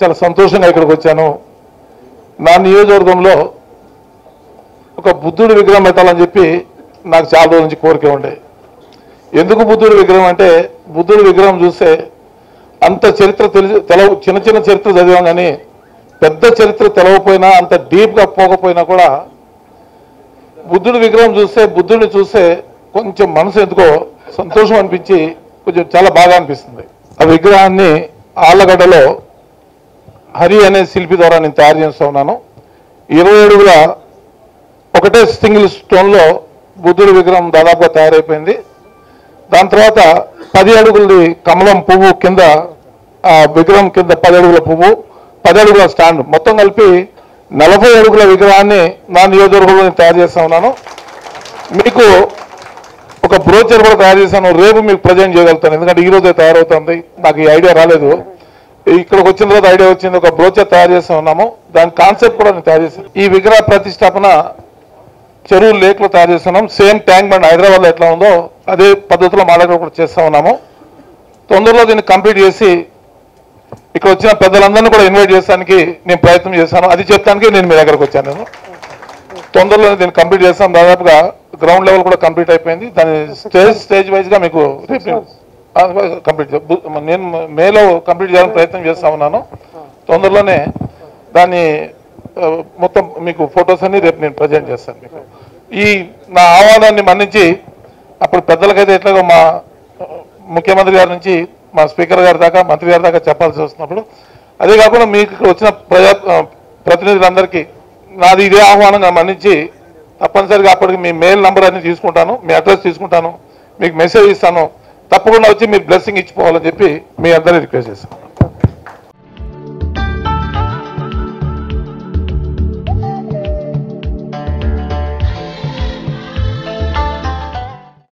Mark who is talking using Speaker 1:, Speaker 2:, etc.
Speaker 1: చాలా సంతోషంగా ఇక్కడికి వచ్చాను. నా నియోజకవర్గంలో ఒక బుద్ధుడి విగ్రహం పెట్టాలని చెప్పి నాకు చాలా రోజుల నుంచి కోరిక ఉండే. ఎందుకు బుద్ధుడి విగ్రహం అంటే బుద్ధుడి విగ్రహం చూస్తే అంత చరిత్ర తెలిసి తెలవ చిన్న చిన్న చరిత్ర చదివాం కానీ పెద్ద చరిత్ర తెలవకపోయినా అంత డీప్గా పోకపోయినా కూడా బుద్ధుడి విగ్రహం చూస్తే బుద్ధుడిని చూస్తే కొంచెం మనసు ఎందుకో సంతోషం అనిపించి కొంచెం చాలా బాగా అనిపిస్తుంది. ఆ విగ్రహాన్ని ఆళ్ళగడ్డలో హరి అనే శిల్పి ద్వారా నేను తయారు చేస్తూ ఉన్నాను. ఇరవై అడుగుల ఒకటే సింగిల్ స్టోన్లో బుద్ధుడి విగ్రహం దాదాపుగా తయారైపోయింది. దాని తర్వాత పది అడుగులది కమలం పువ్వు కింద విగ్రహం కింద పది అడుగుల పువ్వు పది అడుగుల స్టాండ్. మొత్తం కలిపి నలభై అడుగుల విగ్రహాన్ని నా నియోజకవర్గంలో నేను తయారు చేస్తా ఉన్నాను. మీకు ఒక బ్రోచర్ కూడా తయారు చేశాను. రేపు మీకు ప్రజెంట్ చేయగలుగుతాను. ఎందుకంటే ఈరోజే తయారవుతుంది. నాకు ఈ ఐడియా రాలేదు. ఇక్కడికి వచ్చిన తర్వాత ఐడియా వచ్చింది. ఒక బ్రోచర్ తయారు చేస్తా ఉన్నాము. దాని కాన్సెప్ట్ కూడా నేను తయారు చేశాను. ఈ విగ్రహ ప్రతిష్టాపన చెరువు లేక్లో తయారు చేస్తున్నాం. సేమ్ ట్యాంక్ బండ్ హైదరాబాద్లో ఎట్లా ఉందో అదే పద్ధతిలో మా దగ్గర కూడా చేస్తూ ఉన్నాము. తొందరలో దీన్ని కంప్లీట్ చేసి ఇక్కడ వచ్చిన పెద్దలందరినీ కూడా ఇన్వైట్ చేయడానికి నేను ప్రయత్నం చేశాను. అది చెప్తానికి నేను మీ దగ్గరకు వచ్చాను నేను. తొందరలో దీన్ని కంప్లీట్ చేస్తాం. దాదాపుగా గ్రౌండ్ లెవెల్ కూడా కంప్లీట్ అయిపోయింది. దాని స్టేజ్ స్టేజ్ వైజ్గా మీకు మీకు కంప్లీట్ నేను మేలో కంప్లీట్ చేయాలని ప్రయత్నం చేస్తా ఉన్నాను తొందరలోనే దాన్ని మొత్తం మీకు ఫొటోస్ అన్ని రేపు నేను ప్రజెంట్ చేస్తాను మీకు. ఈ నా ఆహ్వానాన్ని మన్నించి అప్పుడు పెద్దలకైతే ఎట్లాగో మా ముఖ్యమంత్రి గారి నుంచి మా స్పీకర్ గారి దాకా మంత్రి గారి దాకా చెప్పాల్సి వస్తున్నప్పుడు అదే కాకుండా మీకు ఇక్కడ వచ్చిన ప్రజా ప్రతినిధులందరికీ నాది ఇదే ఆహ్వానంగా మన్నించి తప్పనిసరిగా అప్పటికి మీ మెయిల్ నంబర్ అన్ని తీసుకుంటాను మీ అడ్రస్ తీసుకుంటాను మీకు మెసేజ్ ఇస్తాను తప్పకుండా వచ్చి మీరు బ్లెస్సింగ్ ఇచ్చిపోవాలని చెప్పి మీ అందరినీ రిక్వెస్ట్ చేస్తాను